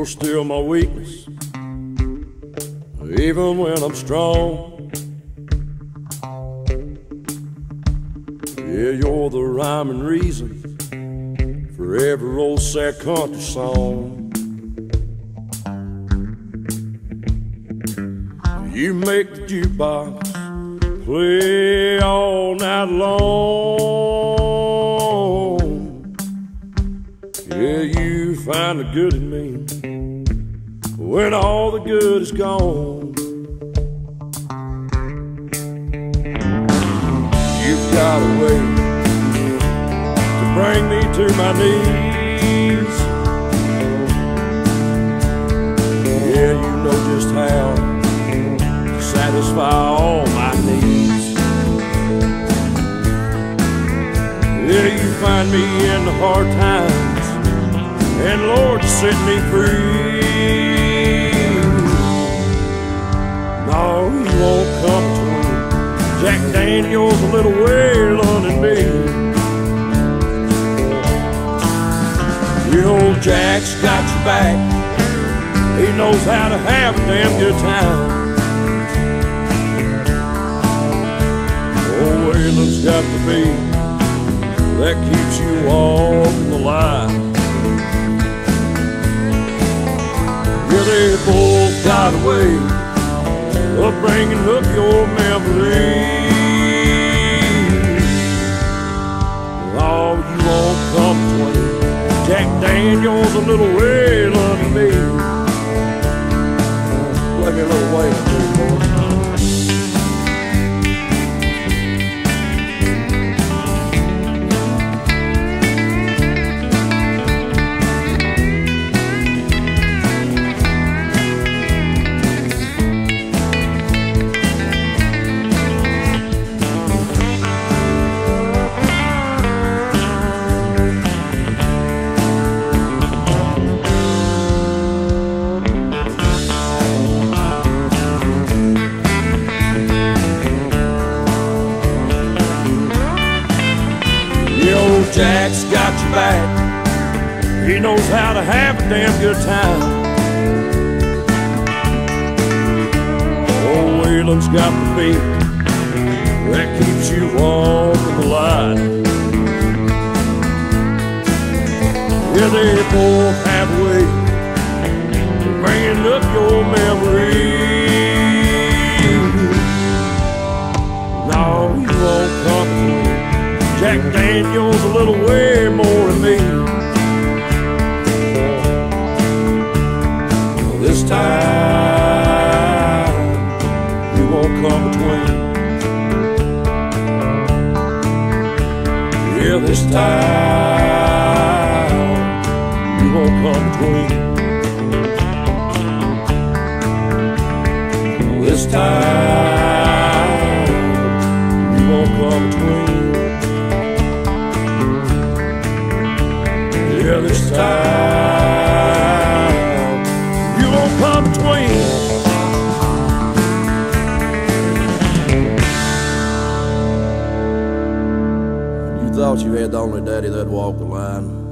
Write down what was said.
You're still my weakness, even when I'm strong. Yeah, you're the rhyme and reason for every old sad country song. You make the jukebox play all night long. Yeah, you find the good in me when all the good is gone. You've got a way to bring me to my knees. Yeah, you know just how satisfy all my needs. Yeah, you find me in the hard times, and Lord, set me free. No, you won't come between Jack Daniels, a little Waylon, and me. The old Jack's got your back. He knows how to have a damn good time. Waylon's got the beat that keeps you on the line. Yeah, they both got a way of bringing up your memories. Oh, you won't come between Jack Daniels, a little Waylon, and me. Play me a little Waylon, back. He knows how to have a damn good time. Oh, Waylon's got the beat that keeps you walking the line. Yeah, they both have a way bringing up your memories. You come between. Yeah, this time you won't come between. This time you won't come between. Yeah, this time thought you had the only daddy that walked the line.